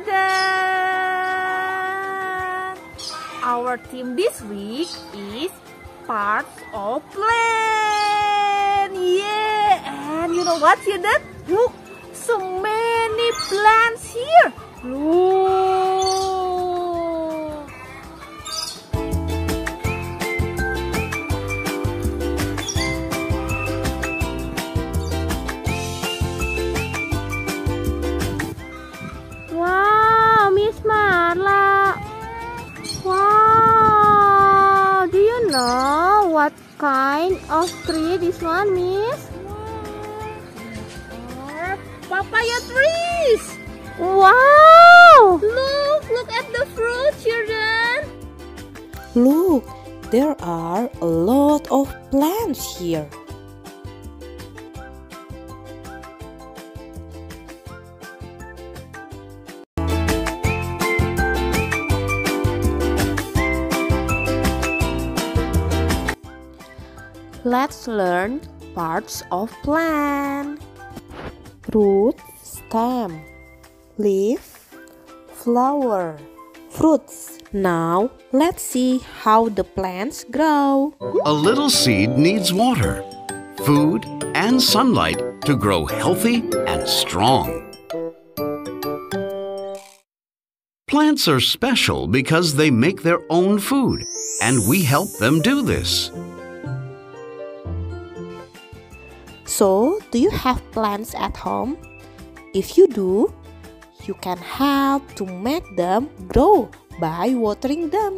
garden. Our team this week is parts of plant. Yeah, and you know what, children? Look, so many plants here. Look. Wow, Miss Marla. Wow, do you know what kind of tree this one, Miss? Are papaya trees. Wow! Look, look at the fruit, children. Look, there are a lot of plants here. Let's learn parts of plant. Root, stem, leaf, flower, fruits. Now, let's see how the plants grow. A little seed needs water, food, and sunlight to grow healthy and strong. Plants are special because they make their own food, and we help them do this. So, do you have plants at home? If you do, you can help to make them grow by watering them.